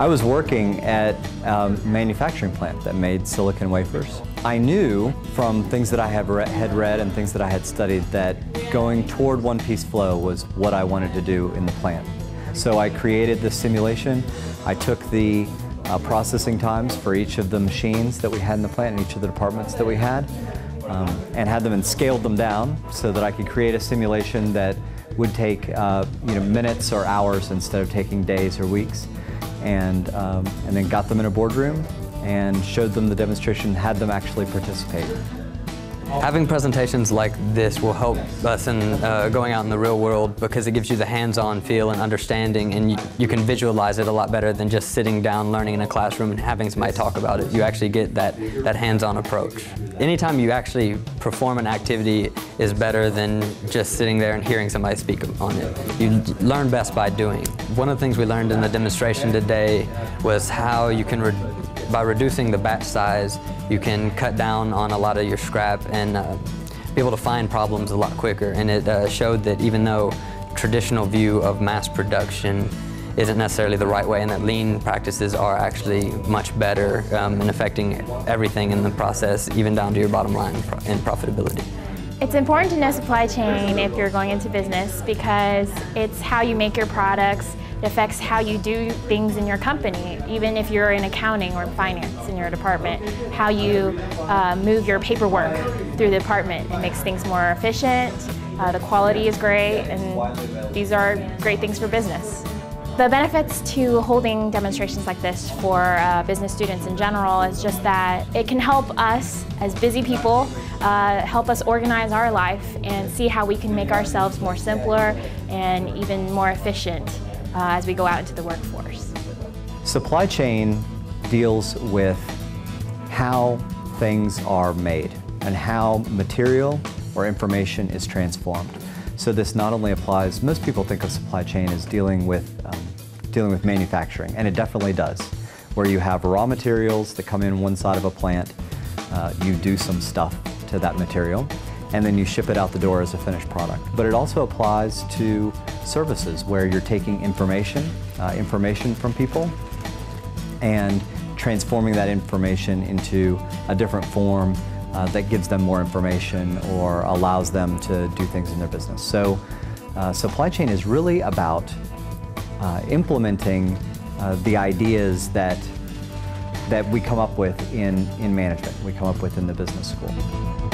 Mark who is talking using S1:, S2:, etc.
S1: I was working at a manufacturing plant that made silicon wafers. I knew from things that I had read and things that I had studied that going toward one-piece flow was what I wanted to do in the plant. So I created this simulation. I took the uh, processing times for each of the machines that we had in the plant and each of the departments that we had um, and had them and scaled them down so that I could create a simulation that would take uh, you know, minutes or hours instead of taking days or weeks and, um, and then got them in a boardroom and showed them the demonstration, had them actually participate.
S2: Having presentations like this will help us in uh, going out in the real world because it gives you the hands-on feel and understanding and you, you, can visualize it a lot better than just sitting down learning in a classroom and having somebody talk about it. You actually get that, that hands-on approach. Anytime you actually perform an activity is better than just sitting there and hearing somebody speak on it. You learn best by doing. One of the things we learned in the demonstration today was how you can, by reducing the batch size, you can cut down on a lot of your scrap and uh, be able to find problems a lot quicker. And it uh, showed that even though traditional view of mass production isn't necessarily the right way and that lean practices are actually much better um, in affecting everything in the process, even down to your bottom line and profitability.
S3: It's important to know supply chain if you're going into business because it's how you make your products, it affects how you do things in your company, even if you're in accounting or finance in your department. How you uh, move your paperwork through the department. It makes things more efficient, uh, the quality is great, and these are great things for business. The benefits to holding demonstrations like this for uh, business students in general is just that it can help us as busy people uh, help us organize our life and see how we can make ourselves more simpler and even more efficient uh, as we go out into the workforce.
S1: Supply chain deals with how things are made and how material or information is transformed. So this not only applies, most people think of supply chain as dealing with, um, dealing with manufacturing, and it definitely does, where you have raw materials that come in one side of a plant, uh, you do some stuff to that material, and then you ship it out the door as a finished product. But it also applies to services where you're taking information, uh, information from people, and transforming that information into a different form uh, that gives them more information or allows them to do things in their business. So uh, supply chain is really about uh, implementing uh, the ideas that that we come up with in, in management, we come up with in the business school.